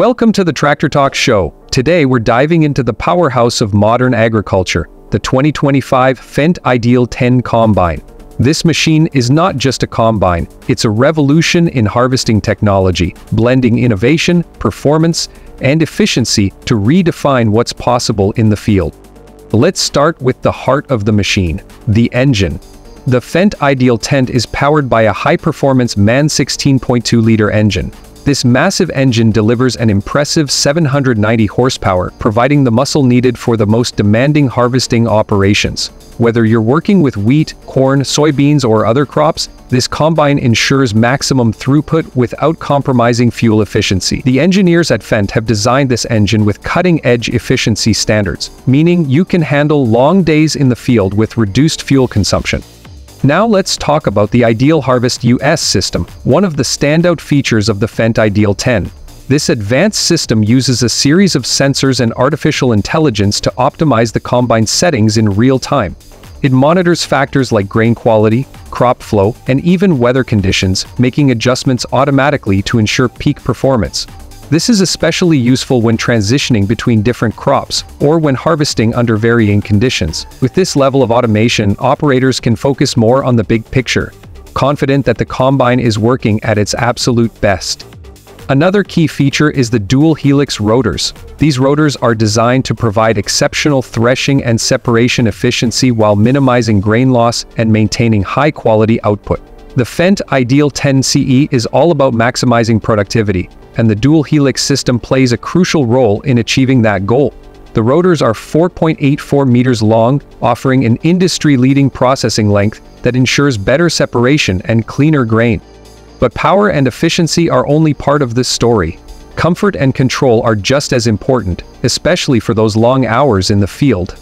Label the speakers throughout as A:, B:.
A: Welcome to the Tractor Talk Show. Today we're diving into the powerhouse of modern agriculture, the 2025 Fendt Ideal 10 Combine. This machine is not just a combine, it's a revolution in harvesting technology, blending innovation, performance, and efficiency to redefine what's possible in the field. Let's start with the heart of the machine, the engine. The Fendt Ideal 10 is powered by a high-performance MAN 16.2-liter engine. This massive engine delivers an impressive 790 horsepower, providing the muscle needed for the most demanding harvesting operations. Whether you're working with wheat, corn, soybeans, or other crops, this combine ensures maximum throughput without compromising fuel efficiency. The engineers at Fendt have designed this engine with cutting-edge efficiency standards, meaning you can handle long days in the field with reduced fuel consumption. Now let's talk about the Ideal Harvest US system, one of the standout features of the Fendt Ideal 10. This advanced system uses a series of sensors and artificial intelligence to optimize the combine settings in real time. It monitors factors like grain quality, crop flow, and even weather conditions, making adjustments automatically to ensure peak performance. This is especially useful when transitioning between different crops, or when harvesting under varying conditions. With this level of automation, operators can focus more on the big picture, confident that the combine is working at its absolute best. Another key feature is the dual helix rotors. These rotors are designed to provide exceptional threshing and separation efficiency while minimizing grain loss and maintaining high-quality output. The Fendt Ideal 10 CE is all about maximizing productivity, and the dual helix system plays a crucial role in achieving that goal. The rotors are 4.84 meters long, offering an industry-leading processing length that ensures better separation and cleaner grain. But power and efficiency are only part of this story. Comfort and control are just as important, especially for those long hours in the field.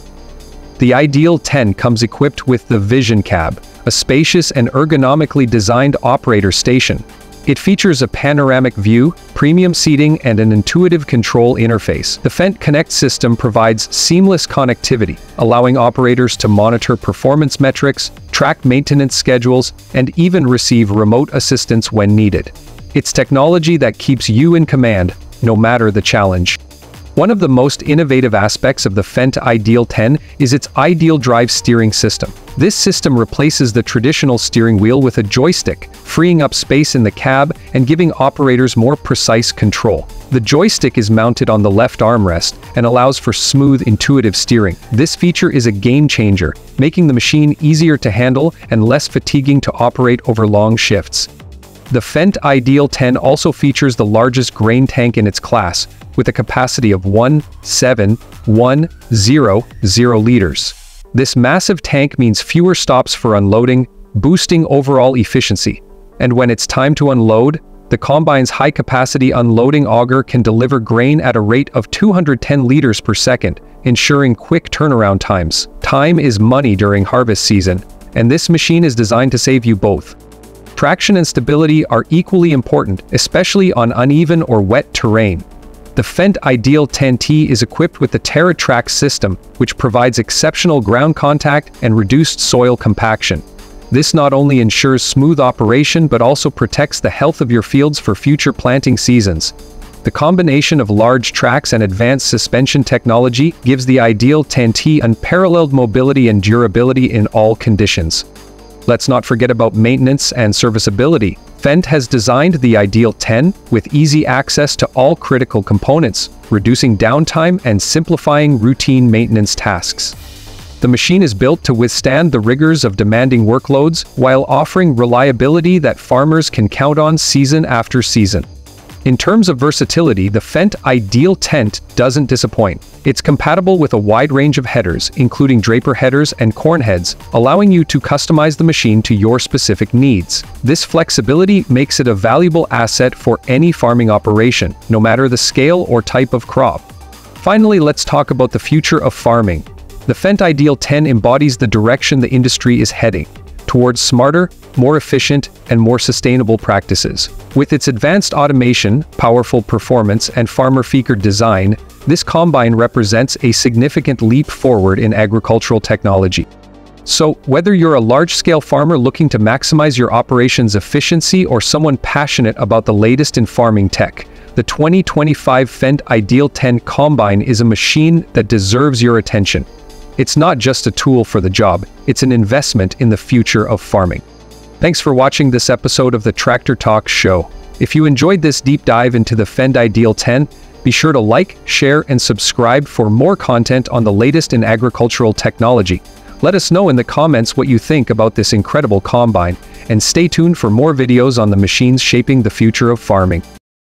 A: The Ideal 10 comes equipped with the Vision Cab, a spacious and ergonomically designed operator station. It features a panoramic view, premium seating and an intuitive control interface. The Fendt Connect system provides seamless connectivity, allowing operators to monitor performance metrics, track maintenance schedules, and even receive remote assistance when needed. It's technology that keeps you in command, no matter the challenge. One of the most innovative aspects of the Fendt Ideal 10 is its Ideal Drive steering system. This system replaces the traditional steering wheel with a joystick, freeing up space in the cab and giving operators more precise control. The joystick is mounted on the left armrest and allows for smooth, intuitive steering. This feature is a game changer, making the machine easier to handle and less fatiguing to operate over long shifts. The Fendt Ideal 10 also features the largest grain tank in its class, with a capacity of 17100 liters. This massive tank means fewer stops for unloading, boosting overall efficiency. And when it's time to unload, the combine's high-capacity unloading auger can deliver grain at a rate of 210 liters per second, ensuring quick turnaround times. Time is money during harvest season, and this machine is designed to save you both. Traction and stability are equally important, especially on uneven or wet terrain. The Fendt Ideal 10T is equipped with the TerraTrack system, which provides exceptional ground contact and reduced soil compaction. This not only ensures smooth operation but also protects the health of your fields for future planting seasons. The combination of large tracks and advanced suspension technology gives the Ideal 10T unparalleled mobility and durability in all conditions. Let's not forget about maintenance and serviceability. Fendt has designed the Ideal 10 with easy access to all critical components, reducing downtime and simplifying routine maintenance tasks. The machine is built to withstand the rigors of demanding workloads while offering reliability that farmers can count on season after season. In terms of versatility, the Fendt Ideal 10T doesn't disappoint. It's compatible with a wide range of headers, including draper headers and corn heads, allowing you to customize the machine to your specific needs. This flexibility makes it a valuable asset for any farming operation, no matter the scale or type of crop. Finally, let's talk about the future of farming. The Fendt Ideal 10 embodies the direction the industry is heading towards smarter, more efficient, and more sustainable practices. With its advanced automation, powerful performance, and farmer-focused design, this combine represents a significant leap forward in agricultural technology. So, whether you're a large-scale farmer looking to maximize your operation's efficiency or someone passionate about the latest in farming tech, The 2025 Fendt Ideal 10 Combine is a machine that deserves your attention. It's not just a tool for the job, it's an investment in the future of farming. Thanks for watching this episode of the Tractor Talk Show. If you enjoyed this deep dive into the Fendt Ideal 10, be sure to like, share, and subscribe for more content on the latest in agricultural technology. Let us know in the comments what you think about this incredible combine, and stay tuned for more videos on the machines shaping the future of farming.